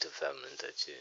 te family ta ci